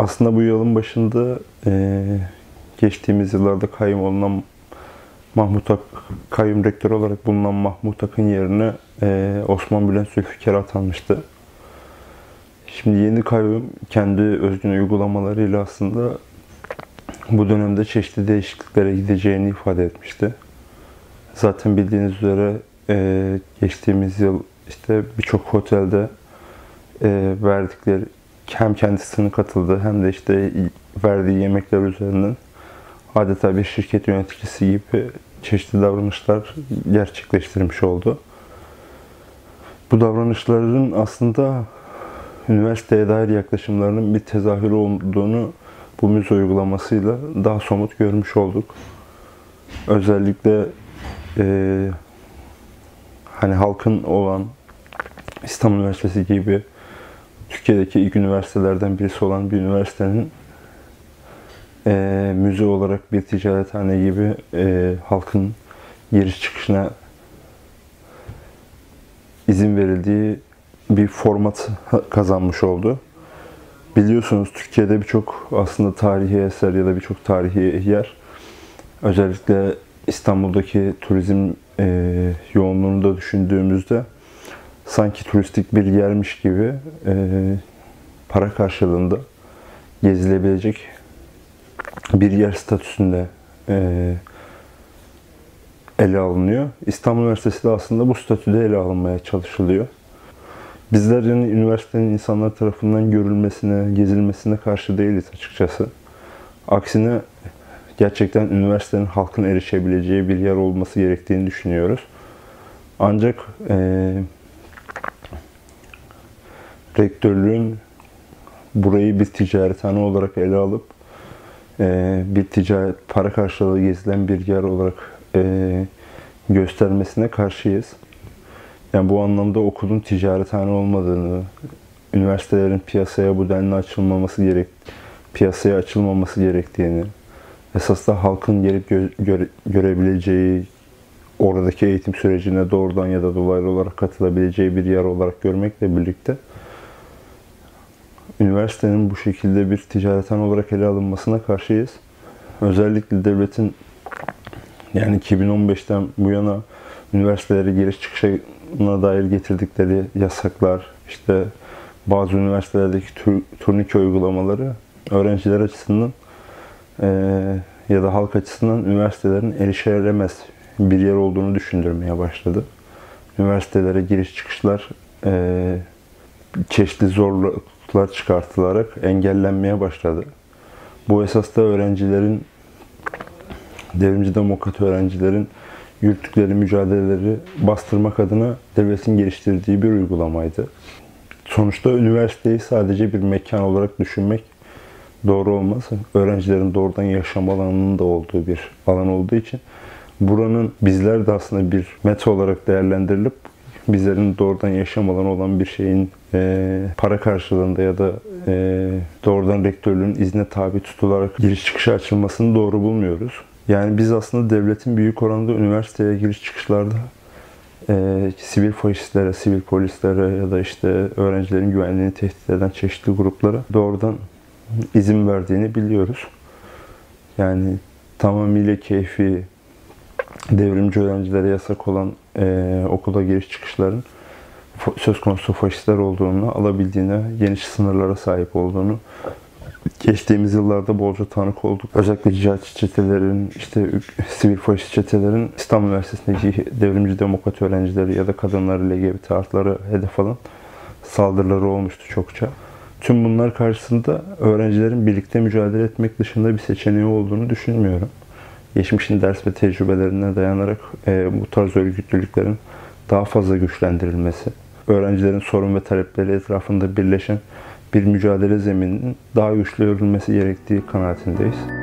Aslında bu yılın başında e, geçtiğimiz yıllarda kayyum olunan Mahmut Ak, kayyum rektör olarak bulunan Mahmut Ak'ın yerine e, Osman Bülent Zülfikar atanmıştı. Şimdi yeni kayyum kendi özgün uygulamalarıyla aslında bu dönemde çeşitli değişikliklere gideceğini ifade etmişti. Zaten bildiğiniz üzere e, geçtiğimiz yıl işte birçok otelde e, verdikleri hem kendisinin katıldığı hem de işte verdiği yemekler üzerinden adeta bir şirket yöneticisi gibi çeşitli davranışlar gerçekleştirmiş oldu. Bu davranışların aslında üniversiteye dair yaklaşımlarının bir tezahürü olduğunu bu müze uygulamasıyla daha somut görmüş olduk. Özellikle e, hani halkın olan İstanbul Üniversitesi gibi Türkiye'deki ilk üniversitelerden birisi olan bir üniversitenin e, müze olarak bir ticarethane gibi e, halkın giriş çıkışına izin verildiği bir format kazanmış oldu. Biliyorsunuz Türkiye'de birçok aslında tarihi eser ya da birçok tarihi yer özellikle İstanbul'daki turizm e, yoğunluğunu da düşündüğümüzde sanki turistik bir yermiş gibi e, para karşılığında gezilebilecek bir yer statüsünde e, ele alınıyor. İstanbul Üniversitesi de aslında bu statüde ele alınmaya çalışılıyor. Bizler yani üniversitenin insanlar tarafından görülmesine, gezilmesine karşı değiliz açıkçası. Aksine gerçekten üniversitenin halkın erişebileceği bir yer olması gerektiğini düşünüyoruz. Ancak e, rektörlüğün burayı bir ticarethane olarak ele alıp e, bir ticaret para karşılığı gezilen bir yer olarak e, göstermesine karşıyız. Yani bu anlamda okulun ticarethane olmadığını, üniversitelerin piyasaya bu denli açılmaması gerek, piyasaya açılmaması gerektiğini, esas da halkın gelip gö göre görebileceği, oradaki eğitim sürecine doğrudan ya da dolaylı olarak katılabileceği bir yer olarak görmekle birlikte üniversitenin bu şekilde bir ticarethane olarak ele alınmasına karşıyız. Özellikle devletin yani 2015'ten bu yana üniversitelere giriş çıkışına dair getirdikleri yasaklar, işte bazı üniversitelerdeki tur, turnike uygulamaları öğrenciler açısından e, ya da halk açısından üniversitelerin erişilemez bir yer olduğunu düşündürmeye başladı. Üniversitelere giriş çıkışlar e, çeşitli zorluklar çıkartılarak engellenmeye başladı. Bu esas da öğrencilerin, devrimci demokrat öğrencilerin yürüttükleri mücadeleleri bastırmak adına devletin geliştirdiği bir uygulamaydı. Sonuçta üniversiteyi sadece bir mekan olarak düşünmek doğru olmaz. Öğrencilerin doğrudan yaşam alanının da olduğu bir alan olduğu için buranın bizler de aslında bir meta olarak değerlendirilip bizlerin doğrudan yaşam alanı olan bir şeyin e, para karşılığında ya da e, doğrudan rektörlüğün izne tabi tutularak giriş çıkışa açılmasını doğru bulmuyoruz. Yani biz aslında devletin büyük oranda üniversiteye giriş çıkışlarda e, sivil faşistlere, sivil polislere ya da işte öğrencilerin güvenliğini tehdit eden çeşitli gruplara doğrudan izin verdiğini biliyoruz. Yani tamamıyla keyfi devrimci öğrencilere yasak olan e, okula giriş çıkışların söz konusu faşistler olduğunu, alabildiğine geniş sınırlara sahip olduğunu geçtiğimiz yıllarda bolca tanık olduk. Özellikle cihatçı çetelerin, işte sivil faşist çetelerin İstanbul Üniversitesi'ndeki devrimci demokrat öğrencileri ya da kadınları, LGBT artıları hedef alan saldırıları olmuştu çokça. Tüm bunlar karşısında öğrencilerin birlikte mücadele etmek dışında bir seçeneği olduğunu düşünmüyorum. Geçmişin ders ve tecrübelerine dayanarak e, bu tarz örgütlülüklerin daha fazla güçlendirilmesi, öğrencilerin sorun ve talepleri etrafında birleşen bir mücadele zemininin daha güçlü örülmesi gerektiği kanaatindeyiz.